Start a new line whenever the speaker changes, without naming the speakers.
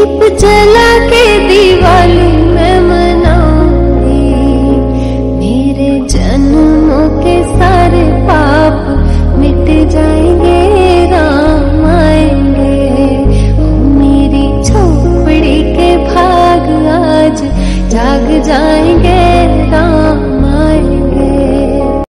दीप जला के दिवाली में मनाऊँगी। मेरे जन्मों के सारे पाप मिट जाएँगे, राम आएँगे। मेरी झोपड़ी के भाग आज जाग जाए